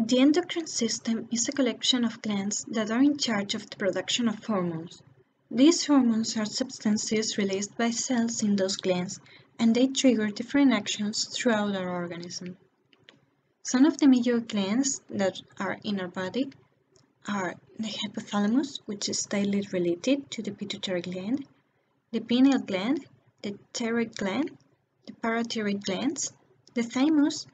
The endocrine system is a collection of glands that are in charge of the production of hormones. These hormones are substances released by cells in those glands and they trigger different actions throughout our organism. Some of the major glands that are in our body are the hypothalamus, which is tightly related to the pituitary gland, the pineal gland, the thyroid gland, the parathyroid glands, the thymus,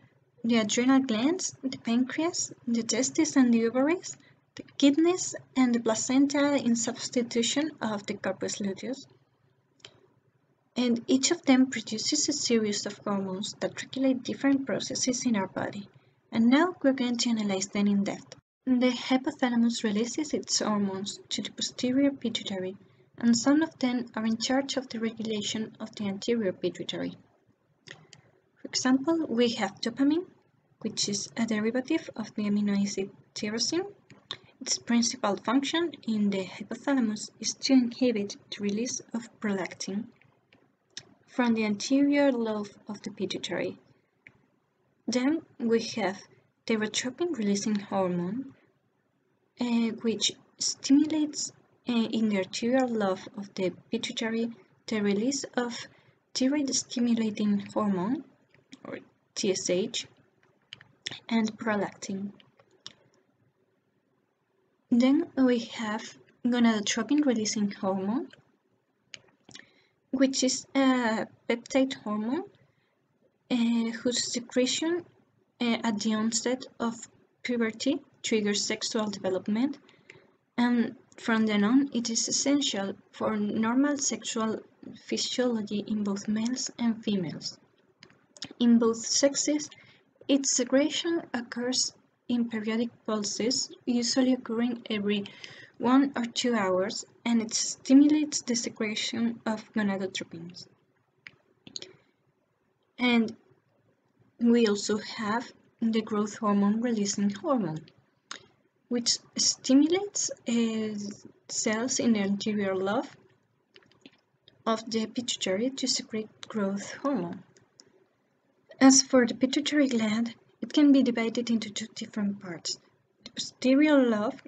the adrenal glands, the pancreas, the testes and the ovaries, the kidneys, and the placenta in substitution of the corpus luteus. And each of them produces a series of hormones that regulate different processes in our body. And now we're going to analyze them in depth. The hypothalamus releases its hormones to the posterior pituitary, and some of them are in charge of the regulation of the anterior pituitary. For example, we have dopamine, which is a derivative of the amino acid tyrosine. Its principal function in the hypothalamus is to inhibit the release of prolactin from the anterior lobe of the pituitary. Then we have thyrotropin releasing hormone, uh, which stimulates uh, in the anterior lobe of the pituitary the release of thyroid stimulating hormone or TSH and prolactin. Then we have gonadotropin releasing hormone, which is a peptide hormone uh, whose secretion uh, at the onset of puberty triggers sexual development and from then on it is essential for normal sexual physiology in both males and females. In both sexes, its secretion occurs in periodic pulses, usually occurring every one or two hours, and it stimulates the secretion of gonadotropins. And we also have the growth hormone releasing hormone, which stimulates uh, cells in the anterior lobe of the pituitary to secrete growth hormone. As for the pituitary gland, it can be divided into two different parts. The posterior lobe,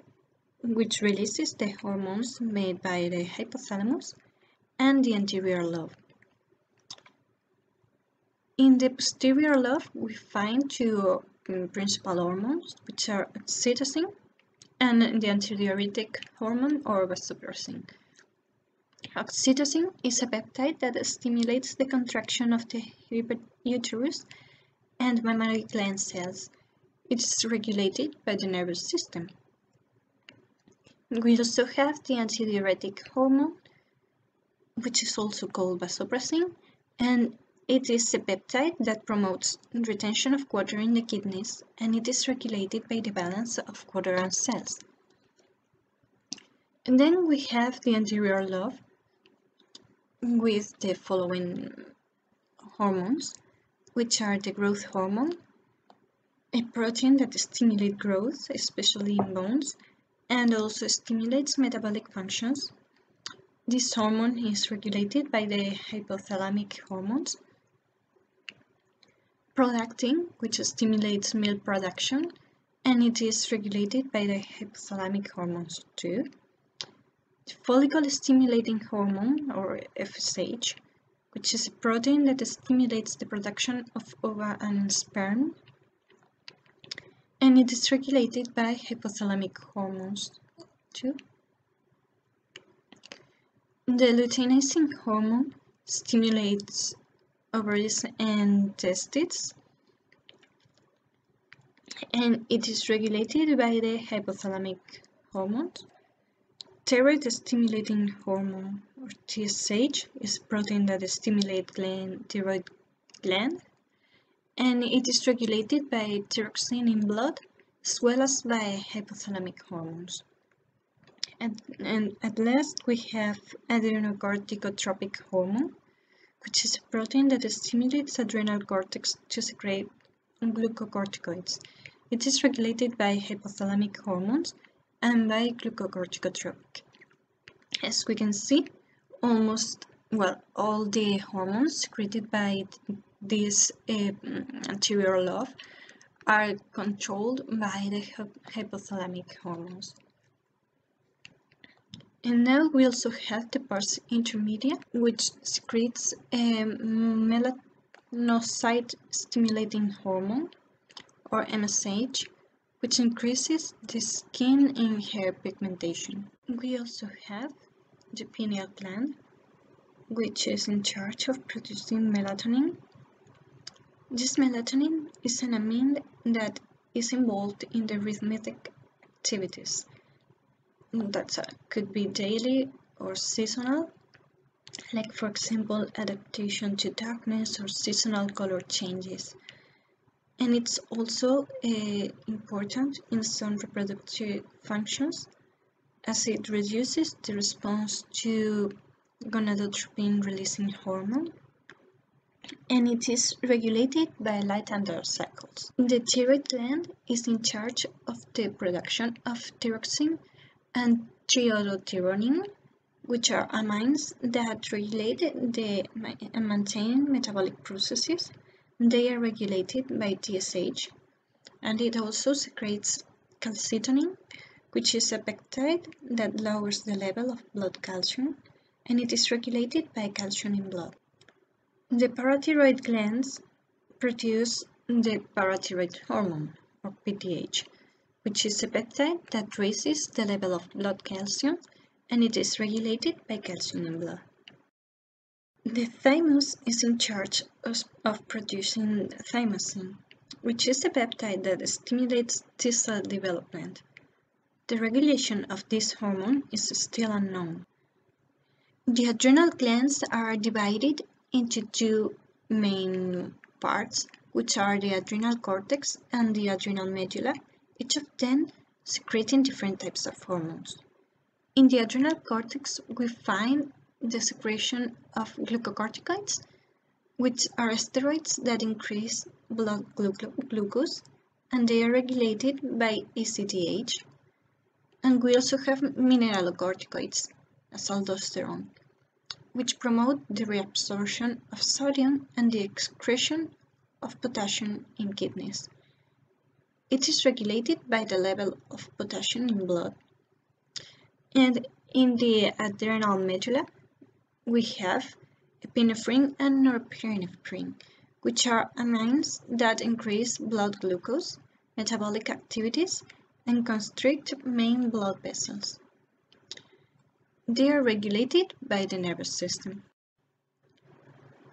which releases the hormones made by the hypothalamus, and the anterior lobe. In the posterior lobe, we find two um, principal hormones, which are oxytocin and the antidiuretic hormone or vasopressin. Oxytocin is a peptide that stimulates the contraction of the uterus and mammary gland cells. It is regulated by the nervous system. We also have the antidiuretic hormone, which is also called vasopressin, and it is a peptide that promotes retention of water in the kidneys, and it is regulated by the balance of and cells. And then we have the anterior lobe, with the following hormones, which are the growth hormone, a protein that stimulates growth, especially in bones, and also stimulates metabolic functions. This hormone is regulated by the hypothalamic hormones. Prolactin, which stimulates milk production, and it is regulated by the hypothalamic hormones too follicle stimulating hormone or FSH, which is a protein that stimulates the production of ova and sperm, and it is regulated by hypothalamic hormones too. The luteinizing hormone stimulates ovaries and testes, and it is regulated by the hypothalamic hormones. Thyroid stimulating hormone, or TSH, is a protein that stimulates gland, thyroid gland, and it is regulated by thyroxine in blood as well as by hypothalamic hormones. And, and at last we have adrenocorticotropic hormone, which is a protein that stimulates adrenal cortex to secrete glucocorticoids. It is regulated by hypothalamic hormones and by glucocorticotropic. As we can see, almost, well, all the hormones secreted by this uh, anterior lobe are controlled by the hypothalamic hormones. And now we also have the pars intermedia, which secretes a melanocyte stimulating hormone, or MSH, which increases the skin and hair pigmentation. We also have the pineal gland, which is in charge of producing melatonin. This melatonin is an amine that is involved in the rhythmic activities that could be daily or seasonal, like for example adaptation to darkness or seasonal color changes. And it's also uh, important in some reproductive functions as it reduces the response to gonadotropin releasing hormone and it is regulated by light and dark cycles. The thyroid gland is in charge of the production of thyroxine and triiodothyronine, which are amines that regulate the and maintain metabolic processes. They are regulated by TSH, and it also secretes calcitonin, which is a peptide that lowers the level of blood calcium, and it is regulated by calcium in blood. The parathyroid glands produce the parathyroid hormone, or PTH, which is a peptide that raises the level of blood calcium and it is regulated by calcium in blood. The thymus is in charge of, producing thymosin, which is a peptide that stimulates T cell development. The regulation of this hormone is still unknown. The adrenal glands are divided into two main parts, which are the adrenal cortex and the adrenal medulla, each of them secreting different types of hormones. In the adrenal cortex, we find the secretion of glucocorticoids, which are steroids that increase blood glu glucose, and they are regulated by ACTH. And we also have mineralocorticoids, aldosterone, which promote the reabsorption of sodium and the excretion of potassium in kidneys. It is regulated by the level of potassium in blood. And in the adrenal medulla, we have epinephrine and norepinephrine, which are amines that increase blood glucose, metabolic activities, and constrict main blood vessels. They are regulated by the nervous system.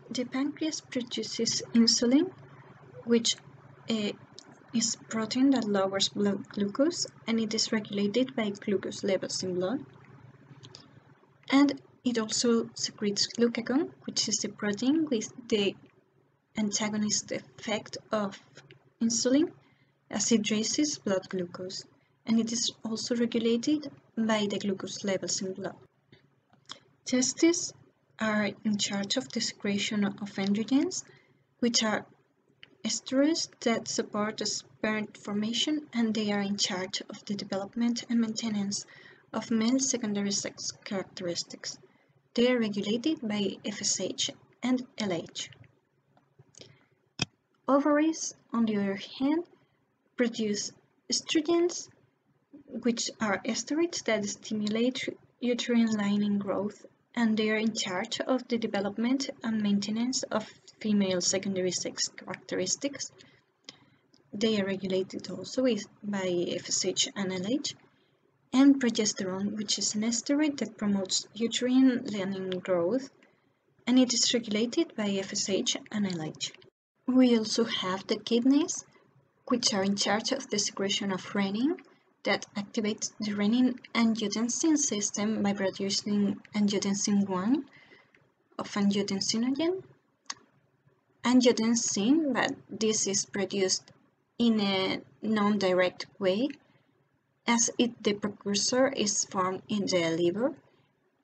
The pancreas produces insulin, which uh, is protein that lowers blood glucose and it is regulated by glucose levels in blood. And it also secretes glucagon, which is the protein with the antagonist effect of insulin as it raises blood glucose. And it is also regulated by the glucose levels in blood. Testes are in charge of the secretion of androgens, which are steroids that support sperm formation and they are in charge of the development and maintenance of male secondary sex characteristics. They are regulated by FSH and LH. Ovaries, on the other hand, produce estrogens, which are steroids that stimulate uterine lining growth and they are in charge of the development and maintenance of female secondary sex characteristics. They are regulated also by FSH and LH, and progesterone, which is an steroid that promotes uterine lining growth, and it is regulated by FSH and LH. We also have the kidneys, which are in charge of the secretion of renin, that activates the renin-angiotensin system by producing angiotensin 1 of angiotensinogen. Angiotensin, but this is produced in a non-direct way as it, the precursor is formed in the liver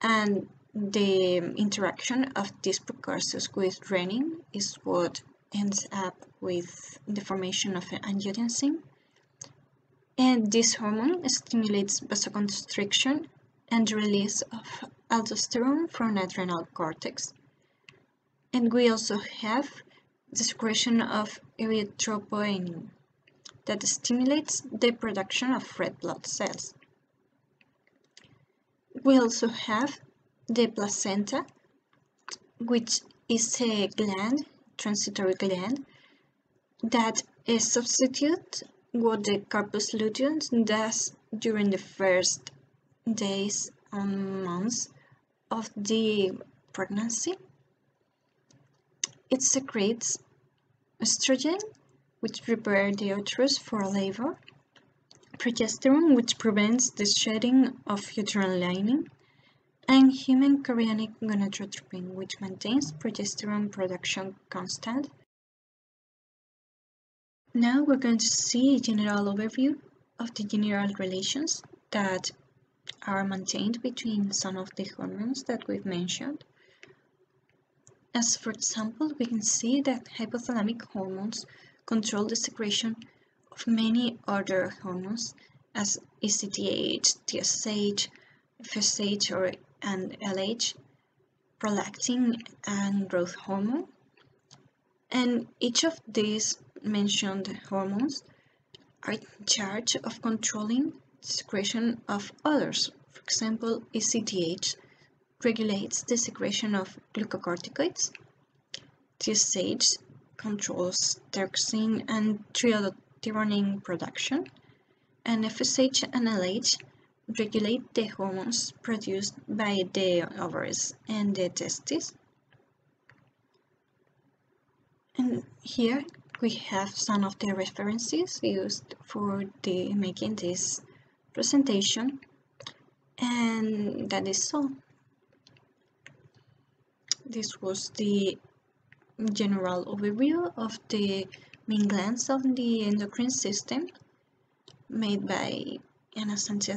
and the interaction of these precursors with renin is what ends up with the formation of angiotensin and this hormone stimulates vasoconstriction and release of aldosterone from adrenal cortex. And we also have the secretion of erythropoietin, that stimulates the production of red blood cells. We also have the placenta, which is a gland, transitory gland, that substitutes what the corpus luteum does during the first days and months of the pregnancy. It secretes estrogen, which prepares the uterus for labor, progesterone, which prevents the shedding of uterine lining, and human chorionic gonadotropin, which maintains progesterone production constant. Now we're going to see a general overview of the general relations that are maintained between some of the hormones that we've mentioned. As for example, we can see that hypothalamic hormones control the secretion of many other hormones as ACTH, TSH, FSH or and LH, prolactin and growth hormone. And each of these mentioned hormones are in charge of controlling secretion of others. For example, ACTH regulates the secretion of glucocorticoids. TSH controls thyroxine and triiodothyronine production. And FSH and LH regulate the hormones produced by the ovaries and the testes. And here we have some of the references used for the making this presentation and that is all. This was the general overview of the main glands of the endocrine system made by Ana Sánchez